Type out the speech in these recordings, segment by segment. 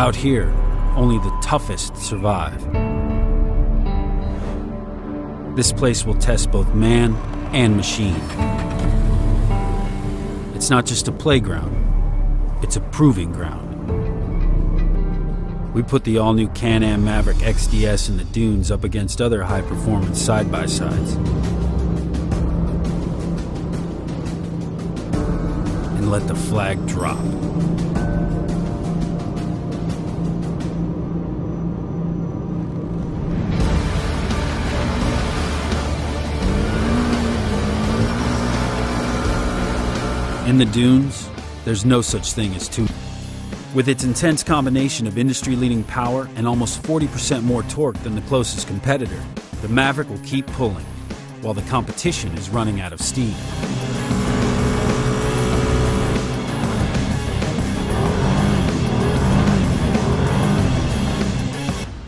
Out here, only the toughest survive. This place will test both man and machine. It's not just a playground, it's a proving ground. We put the all new Can Am Maverick XDS in the dunes up against other high performance side by sides. And let the flag drop. In the dunes, there's no such thing as too. much. With its intense combination of industry leading power and almost 40% more torque than the closest competitor, the Maverick will keep pulling, while the competition is running out of steam.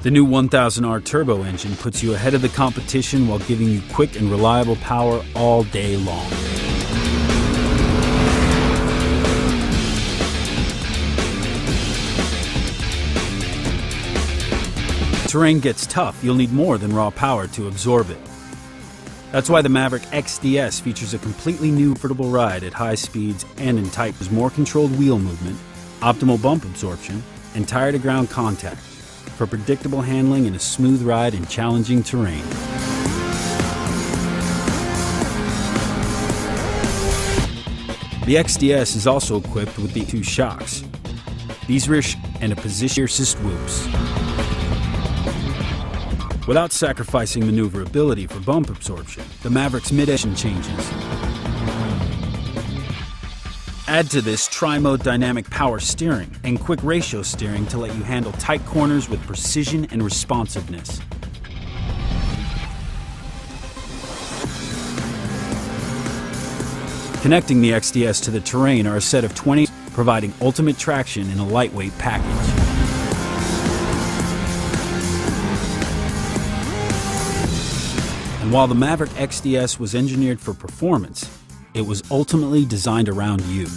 The new 1000R turbo engine puts you ahead of the competition while giving you quick and reliable power all day long. Terrain gets tough, you'll need more than raw power to absorb it. That's why the Maverick XDS features a completely new comfortable ride at high speeds and in tight with more controlled wheel movement, optimal bump absorption, and tire to ground contact for predictable handling and a smooth ride in challenging terrain. The XDS is also equipped with the two shocks. These rear and a position assist whoops without sacrificing maneuverability for bump absorption. The Maverick's mid-engine changes. Add to this tri-mode dynamic power steering and quick ratio steering to let you handle tight corners with precision and responsiveness. Connecting the XDS to the terrain are a set of 20 providing ultimate traction in a lightweight package. And while the Maverick XDS was engineered for performance, it was ultimately designed around you.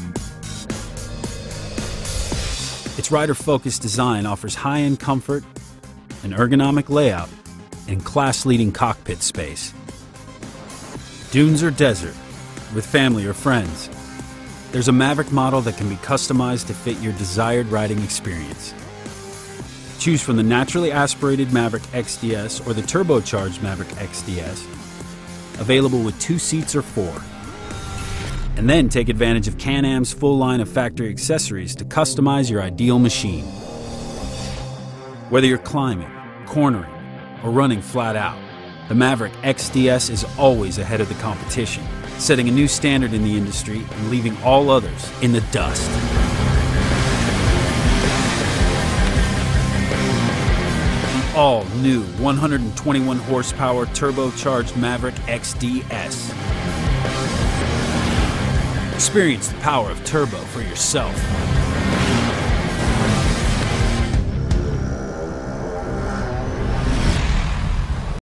Its rider-focused design offers high-end comfort, an ergonomic layout, and class-leading cockpit space. Dunes or desert, with family or friends, there's a Maverick model that can be customized to fit your desired riding experience. Choose from the naturally aspirated Maverick XDS or the turbocharged Maverick XDS, available with two seats or four. And then take advantage of Can Am's full line of factory accessories to customize your ideal machine. Whether you're climbing, cornering, or running flat out, the Maverick XDS is always ahead of the competition, setting a new standard in the industry and leaving all others in the dust. All new 121 horsepower turbocharged Maverick XDS. Experience the power of turbo for yourself.